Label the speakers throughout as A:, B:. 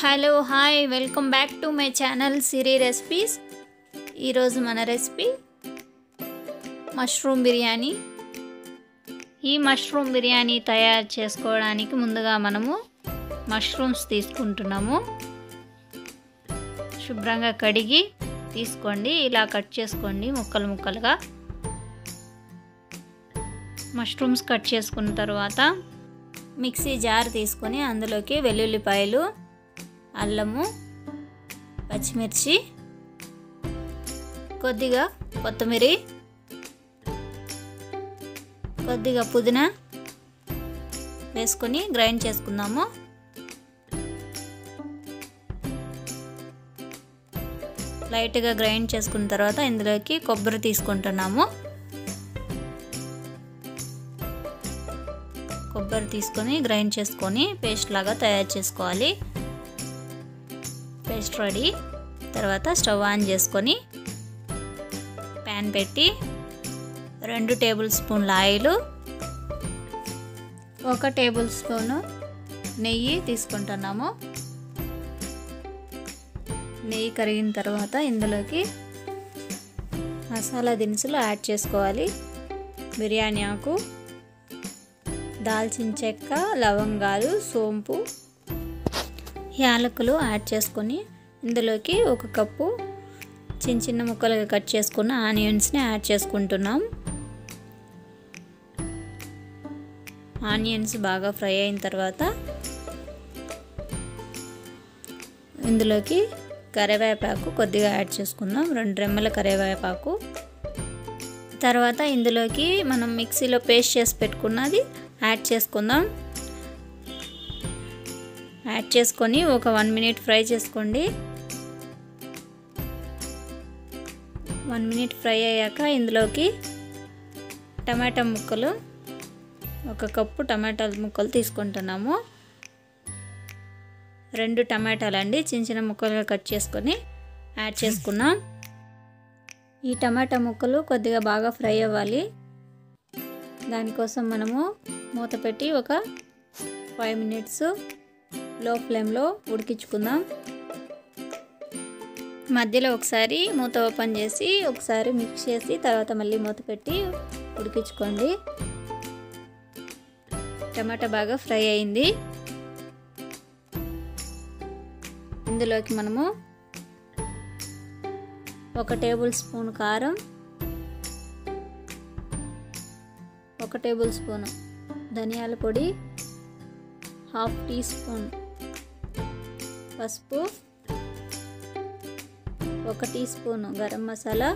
A: Hello hi welcome back to my channel Siri recipes. ఈరోజు మన recipe mushroom biryani. ఈ mushroom biryani తయారు చేసుకోవడానికి ముందుగా మనము మష్రూమ్స్ తీసుకుంటున్నాము. శుభ్రంగా కడిగి తీసుకోండి. ఇలా కట్ చేసుకోండి ముక్కలు ముక్కలుగా. మష్రూమ్స్ కట్ చేసుకున్న తర్వాత మిక్సీ జార్ తీసుకొని అందులోకి వెల్లుల్లిపాయలు అల్లము పచ్చిమిర్చి కొద్దిగా కొత్తిమీర కొద్దిగా పుదీనా వేసుకొని గ్రైండ్ చేసుకుందాము. లైట్గా గ్రైండ్ చేసుకున్న తర్వాత ఇందులోకి కొబ్బరి తీసుకుంటున్నాము. కొబ్బరి తీసుకొని గ్రైండ్ చేసుకొని పేస్ట్ లాగా తయారు చేసుకోవాలి. Paste ready. తర్వాత స్టవ్ ఆన్ చేసుకొని ప్యాన్ పెట్టి రెండు టేబుల్ స్పూన్ల ఆయిల్ ఒక టేబుల్ స్పూను నెయ్యి తీసుకుంటున్నాము. నెయ్యి కరిగిన తర్వాత ఇందులోకి మసాలా దినుసులు యాడ్ చేసుకోవాలి. బిర్యానీ ఆకు దాల్చిన చెక్క లవంగాలు సోంపు యాలకులు యాడ్ చేసుకొని ఇందులోకి ఒక కప్పు చిన్న చిన్న ముక్కలుగా కట్ చేసుకున్న ఆనియన్స్ని యాడ్ చేసుకుంటున్నాం. ఆనియన్స్ బాగా ఫ్రై అయిన తర్వాత ఇందులోకి కరివేపాకు కొద్దిగా యాడ్ చేసుకుందాం. రెండు రెమ్మల కరివేపాకు. తర్వాత ఇందులోకి మనం మిక్సీలో పేస్ట్ చేసి పెట్టుకున్నది యాడ్ చేసుకుందాం. యాడ్ చేసుకొని ఒక వన్ మినిట్ ఫ్రై చేసుకోండి. వన్ మినిట్ ఫ్రై అయ్యాక ఇందులోకి టమాటా ముక్కలు ఒక కప్పు టమాటాల ముక్కలు తీసుకుంటున్నాము. రెండు టమాటాలు అండి చిన్న చిన్న ముక్కలుగా కట్ చేసుకొని యాడ్ చేసుకున్నాం. ఈ టమాటా ముక్కలు కొద్దిగా బాగా ఫ్రై అవ్వాలి. దానికోసం మనము మూత పెట్టి ఒక ఫైవ్ మినిట్స్ లో ఫ్లేమ్లో ఉడికించుకుందాం. మధ్యలో ఒకసారి మూత ఓపెన్ చేసి ఒకసారి మిక్స్ చేసి తర్వాత మళ్ళీ మూత పెట్టి ఉడికించుకోండి. టమాటా బాగా ఫ్రై అయింది. ఇందులోకి మనము ఒక టేబుల్ స్పూన్ కారం ఒక టేబుల్ స్పూన్ ధనియాల పొడి హాఫ్ టీ స్పూన్ పసుపు ఒక టీ స్పూన్ గరం మసాలా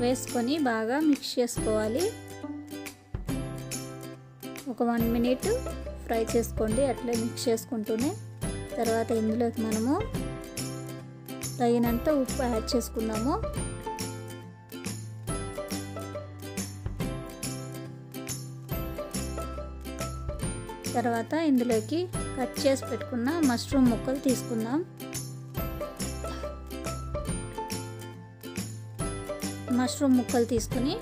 A: వేసుకొని బాగా మిక్స్ చేసుకోవాలి. ఒక వన్ మినిట్ ఫ్రై చేసుకోండి అట్లే మిక్స్ చేసుకుంటూనే. తర్వాత ఇందులోకి మనము తగినంత ఉప్పు యాడ్ చేసుకుందాము. తర్వాత ఇందులోకి కట్ చేసి పెట్టుకున్న మష్రూమ్ ముక్కలు తీసుకుందాం. మష్రూమ్ ముక్కలు తీసుకుని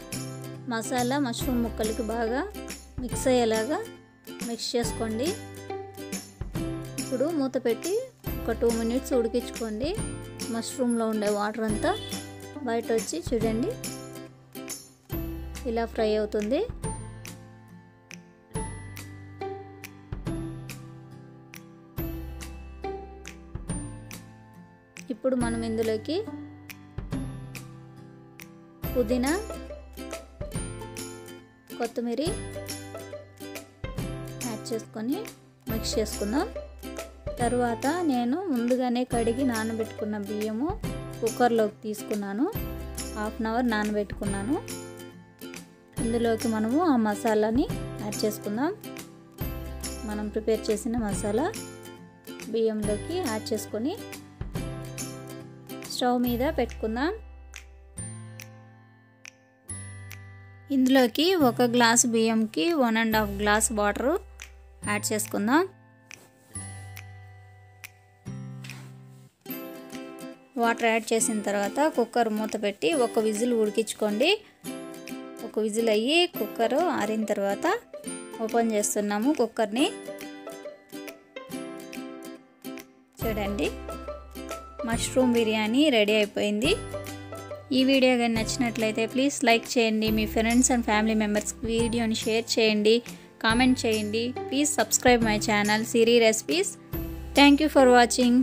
A: మసాలా మష్రూమ్ ముక్కలకి బాగా మిక్స్ అయ్యేలాగా మిక్స్ చేసుకోండి. ఇప్పుడు మూత పెట్టి ఒక టూ మినిట్స్ ఉడికించుకోండి. మష్రూమ్లో ఉండే వాటర్ అంతా బయట వచ్చి చూడండి. ఇలా ఫ్రై అవుతుంది. ఇప్పుడు మనం ఇందులోకి పుదీనా కొత్తిమీర యాడ్ చేసుకొని మిక్స్ చేసుకుందాం. తర్వాత నేను ముందుగానే కడిగి నానబెట్టుకున్న బియ్యము కుక్కర్లోకి తీసుకున్నాను. హాఫ్ అన్ అవర్ నానబెట్టుకున్నాను. ఇందులోకి మనము ఆ మసాలాని యాడ్ చేసుకుందాం. మనం ప్రిపేర్ చేసిన మసాలా బియ్యంలోకి యాడ్ చేసుకొని స్టవ్ మీద పెట్టుకుందాం ఇందులోకి ఒక glass బియ్యంకి one and half glass water add చేసుకుందాం. వాటర్ యాడ్ చేసిన తర్వాత కుక్కర్ మూత పెట్టి ఒక విజిల్ ఉడికించుకోండి. ఒక విజిల్ అయ్యి కుక్కర్ ఆరిన తర్వాత ఓపెన్ చేస్తున్నాము కుక్కర్ని. చూడండి. మష్రూమ్ బిర్యానీ రెడీ అయిపోయింది. ఈ వీడియో కానీ నచ్చినట్లయితే ప్లీజ్ లైక్ చేయండి. మీ ఫ్రెండ్స్ అండ్ ఫ్యామిలీ మెంబర్స్కి వీడియోని షేర్ చేయండి. కామెంట్ చేయండి. Please subscribe my channel Siri recipes. Thank you for watching.